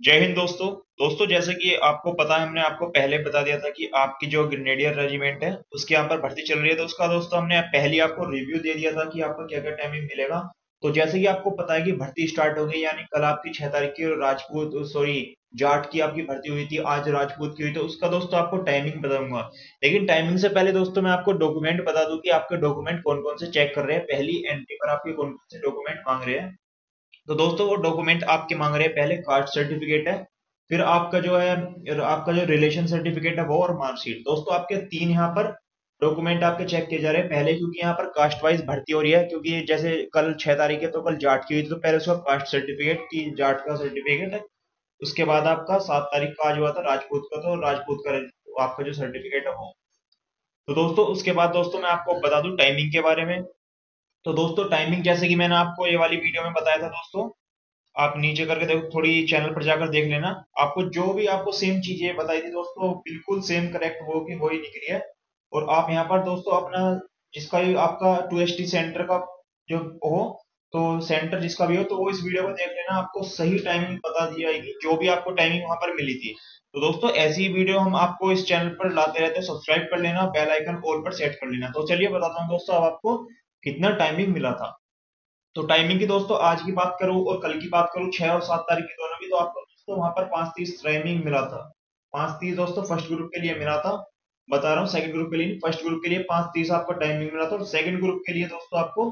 जय हिंद दोस्तों। दोस्तों, जैसे कि आपको पता है, हमने आपको पहले बता दिया था कि आपकी जो ग्रेनेडियर रेजिमेंट है, उसके यहाँ पर भर्ती चल रही है। तो उसका दोस्तों, हमने पहले आपको रिव्यू दे दिया था कि आपको क्या क्या टाइमिंग मिलेगा। तो जैसे कि आपको पता है कि भर्ती स्टार्ट हो गई, यानी कल आपकी छह तारीख की राजपूत सॉरी जाट की आपकी भर्ती हुई थी, आज राजपूत की हुई। तो उसका दोस्तों, आपको टाइमिंग बताऊँगा। लेकिन टाइमिंग से पहले दोस्तों, मैं आपको डॉक्यूमेंट बता दूँ कि आपके डॉक्यूमेंट कौन कौन से चेक कर रहे हैं। पहली एंट्री पर आपके कौन कौन से डॉक्यूमेंट मांग रहे हैं। तो दोस्तों, वो डॉक्यूमेंट आपके मांग रहे हैं, पहले कास्ट सर्टिफिकेट है, फिर आपका जो है आपका जो रिलेशन सर्टिफिकेट है, वो और मार्कशीट दोस्तों, आपके तीन यहाँ पर डॉक्यूमेंट आपके चेक किए जा रहे हैं। पहले क्योंकि यहाँ पर कास्ट वाइज भर्ती हो रही है, क्योंकि जैसे कल छह तारीख है तो कल जाट की हुई थी तो पहले उसका कास्ट सर्टिफिकेट की जाट का सर्टिफिकेट है, उसके बाद आपका सात तारीख का आज हुआ था, राजपूत का तो राजपूत का आपका जो सर्टिफिकेट है वो। तो दोस्तों, उसके बाद दोस्तों, मैं आपको बता दूँ टाइमिंग के बारे में। तो दोस्तों टाइमिंग जैसे कि मैंने आपको ये वाली वीडियो में बताया था दोस्तों, आप नीचे करके देखो, थोड़ी चैनल पर जाकर देख लेना। आपको जो भी आपको सेम चीज़ें बताई थी दोस्तों, बिल्कुल सेम करेक्ट वो ही निकली है। और आप यहाँ पर दोस्तों अपना जिसका भी आपका टू एस टी सेंटर का जो हो तो सेंटर जिसका भी हो तो वो इस वीडियो को देख लेना। आपको सही टाइमिंग बता दी जाएगी, जो भी आपको टाइमिंग वहाँ पर मिली थी। तो दोस्तों, ऐसी वीडियो हम आपको इस चैनल पर लाते रहते हैं। सब्सक्राइब कर लेना बेल आइकन ऑल पर सेट कर लेना। तो चलिए बताता हूँ दोस्तों, अब आपको कितना टाइमिंग मिला था। तो टाइमिंग की दोस्तों, आज की बात करूँ और कल की बात करूँ, छह और सात तारीख की दोनों की तो आपको दोस्तों वहाँ पर पाँच तीस टाइमिंग मिला था। पाँच तीस दोस्तों फ़र्स्ट ग्रुप के लिए मिला था। बता रहा हूँ सेकंड ग्रुप के लिए फ़र्स्ट ग्रुप के लिए पाँच तीस आपको टाइमिंग मिला था। और सेकंड ग्रुप के लिए दोस्तों आपको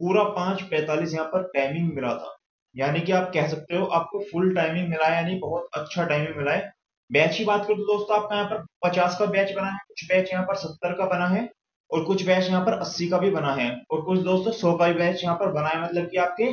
पूरा पाँच पैंतालीस यहाँ पर टाइमिंग मिला था। यानी कि आप कह सकते हो, आपको फुल टाइमिंग मिला है, यानी बहुत अच्छा टाइमिंग मिला है। बैच की बात करूँ तो दोस्तों, आपका यहाँ पर पचास का बैच बना है, कुछ बैच यहाँ पर सत्तर का बना है। और कुछ बैच यहाँ पर अस्सी का भी बना है और कुछ दोस्तों सौ का भी बैच यहाँ पर बना है मतलब कि आपके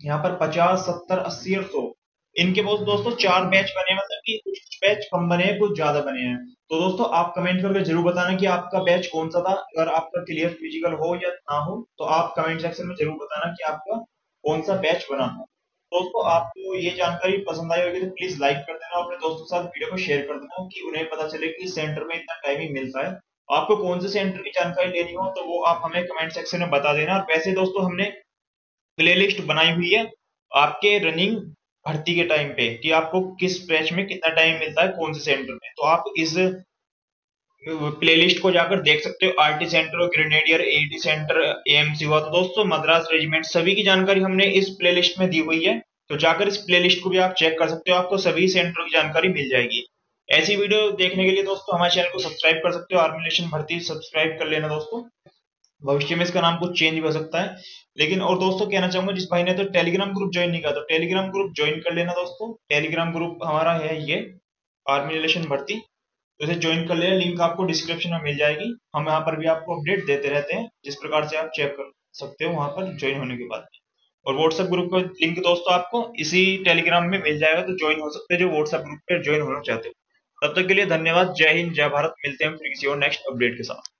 यहाँ पर पचास, सत्तर, अस्सी और सौ। इनके बहुत दोस्तों चार बैच बने हैं मतलब कि कुछ बैच कम बने हैं, कुछ ज़्यादा बने हैं। तो दोस्तों आप कमेंट करके ज़रूर बताना कि आपका बैच कौन सा था। अगर आपका क्लियर फ़िज़िकल हो या ना हो तो आप कमेंट सेक्शन में ज़रूर बताना कि आपका कौन सा बैच बना था। दोस्तों आपको ये जानकारी पसंद आई होगी तो प्लीज़ लाइक कर देना अपने दोस्तों के साथ वीडियो को शेयर कर देना कि उन्हें पता चले कि सेंटर में इतना टाइमिंग मिलता है। आपको कौन से सेंटर की जानकारी लेनी हो तो वो आप हमें कमेंट सेक्शन में बता देना। और वैसे दोस्तों, हमने प्लेलिस्ट बनाई हुई है आपके रनिंग भर्ती के टाइम पे, कि आपको किस बैच में कितना टाइम मिलता है कौन से सेंटर में। तो आप इस प्लेलिस्ट को जाकर देख सकते हो RT centre grenadier AT centre AMC हुआ। तो दोस्तों मद्रास रेजिमेंट सभी की जानकारी हमने इस प्लेलिस्ट में दी हुई है। तो जाकर इस प्लेलिस्ट को भी आप चेक कर सकते हो, आपको सभी सेंटरों की जानकारी मिल जाएगी। ऐसी वीडियो देखने के लिए दोस्तों, हमारे चैनल को सब्सक्राइब कर सकते हो। आर्मी लेशन भर्ती सब्सक्राइब कर लेना दोस्तों। भविष्य में इसका नाम कुछ चेंज भी हो सकता है। लेकिन और दोस्तों, कहना चाहूँगा, जिस भाई ने तो टेलीग्राम ग्रुप ज्वाइन नहीं किया तो टेलीग्राम ग्रुप ज्वाइन कर लेना दोस्तों। टेलीग्राम ग्रुप हमारा है ये आर्मी रिलेशन भर्ती। तो इसे ज्वाइन कर लेना। लिंक आपको डिस्क्रिप्शन में मिल जाएगी। हम यहाँ पर भी आपको अपडेट देते रहते हैं। जिस प्रकार से आप चेक कर सकते हो, वहाँ पर ज्वाइन होने के बाद। और व्हाट्सएप ग्रुप का लिंक दोस्तों आपको इसी टेलीग्राम में मिल जाएगा। तो ज्वाइन हो सकते हैं जो व्हाट्सएप ग्रुप पे ज्वाइन होना चाहते हो। तब तक के लिए धन्यवाद। जय हिंद, जय भारत। मिलते हैं फिर किसी और नेक्स्ट अपडेट के साथ।